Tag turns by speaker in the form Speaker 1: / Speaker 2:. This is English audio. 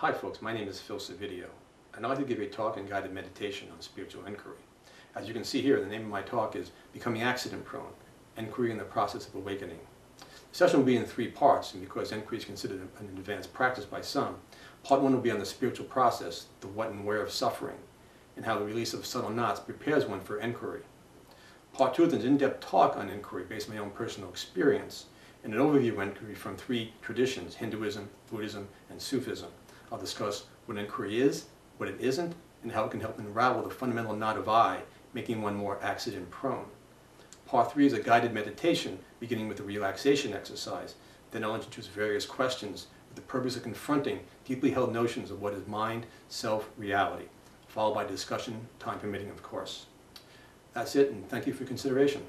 Speaker 1: Hi folks, my name is Phil Servedio, and I'd like to give a talk and guided meditation on spiritual inquiry. As you can see here, the name of my talk is Becoming Accident Prone, Inquiry in the Process of Awakening. The session will be in three parts, and because inquiry is considered an advanced practice by some, part one will be on the spiritual process, the what and where of suffering, and how the release of subtle knots prepares one for inquiry. Part two is an in-depth talk on inquiry based on my own personal experience, and an overview of inquiry from three traditions, Hinduism, Buddhism, and Sufism. I'll discuss what inquiry is, what it isn't, and how it can help unravel the fundamental knot of I, making one more accident prone. Part three is a guided meditation, beginning with a relaxation exercise. Then I'll introduce various questions with the purpose of confronting deeply held notions of what is mind, self, reality, followed by discussion, time permitting, of course. That's it, and thank you for consideration.